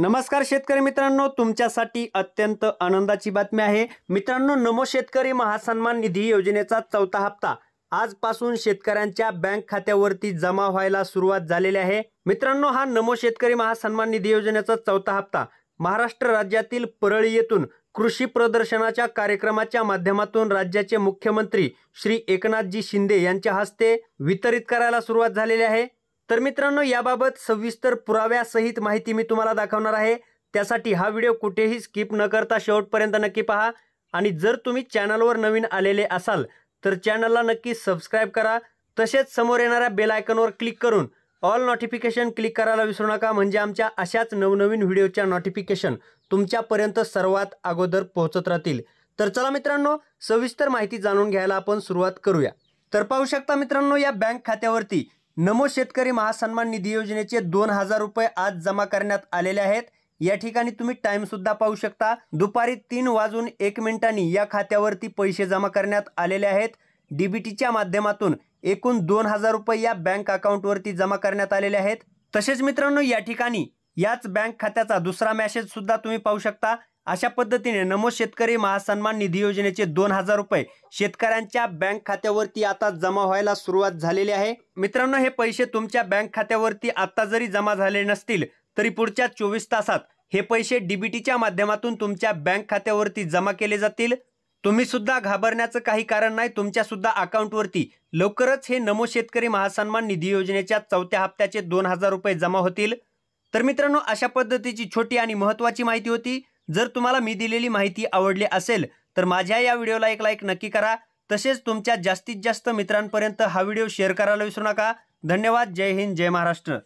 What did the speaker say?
नमस्कार शेतकरी मित्रांनो तुमच्यासाठी अत्यंत आनंदाची बातमी आहे. मित्रांनो नमो शेतकरी महासन्मान निधी योजनेचा चौथा हप्ता आजपासून शेतकऱ्यांच्या बँक खात्यावरती जमा व्हायला सुरुवात झालेली आहे. मित्रांनो हा नमो शेतकरी महासन्मान निधी योजनेचा चौथा हप्ता महाराष्ट्र राज्यातील परळी येथून कृषी प्रदर्शनाच्या कार्यक्रमाच्या माध्यमातून राज्याचे मुख्यमंत्री श्री एकनाथजी शिंदे यांच्या हस्ते वितरित करायला सुरुवात झालेली आहे. तर मित्रांनो याबाबत सविस्तर पुराव्यासहित माहिती मी तुम्हाला दाखवणार आहे. त्यासाठी हा व्हिडिओ कुठेही स्किप न करता शेवटपर्यंत नक्की पहा. आणि जर तुम्ही चॅनलवर नवीन आलेले असाल तर चॅनलला नक्की सबस्क्राईब करा. तसेच समोर येणाऱ्या बेल आयकॉनवर क्लिक करून ऑल नोटिफिकेशन क्लिक करायला विसरू नका. म्हणजे आमच्या अशाच नवनवीन व्हिडिओच्या नोटिफिकेशन तुमच्यापर्यंत सर्वात अगोदर पोहोचत राहतील. तर चला मित्रांनो सविस्तर माहिती जाणून घ्यायला आपण सुरुवात करूया. तर पाहू शकता मित्रांनो या बँक खात्यावरती नमो शेतकरी महासन्मान निधी योजनेचे दोन हजार रुपये आज जमा करण्यात आलेले आहेत. या ठिकाणी तुम्ही टाइम सुद्धा पाहू शकता. दुपारी तीन वाजून एक मिनिटांनी या खात्यावरती पैसे जमा करण्यात आलेले आहेत. डीबीटीच्या माध्यमातून एकूण दोन हजार रुपये या बँक अकाउंटवरती जमा करण्यात आलेले आहेत. तसेच मित्रांनो या ठिकाणी याच बँक खात्याचा दुसरा मॅसेजसुद्धा तुम्ही पाहू शकता. अशा पद्धतीने नमो शेतकरी महासन्मान निधी योजनेचे दोन हजार रुपये शेतकऱ्यांच्या बँक खात्यावरती आता जमा व्हायला सुरुवात झालेली आहे. मित्रांनो हे पैसे तुमच्या बँक खात्यावरती आता जरी जमा झाले नसतील तरी पुढच्या चोवीस तासात हे पैसे डीबीटीच्या माध्यमातून तुमच्या बँक खात्यावरती जमा केले जातील. तुम्ही सुद्धा घाबरण्याचं काही कारण नाही तुमच्या सुद्धा अकाउंटवरती लवकरच हे नमो शेतकरी महासन्मान निधी योजनेच्या चौथ्या हप्त्याचे दोन हजार रुपये जमा होतील. तर मित्रांनो अशा पद्धतीची छोटी आणि महत्त्वाची माहिती होती. जर तुम्हाला मी दिलेली माहिती आवडली असेल तर माझ्या या व्हिडिओला एक लाईक नक्की करा. तसेच तुमच्या जास्तीत जास्त मित्रांपर्यंत हा व्हिडिओ शेअर करायला विसरू नका. धन्यवाद. जय हिंद. जय महाराष्ट्र.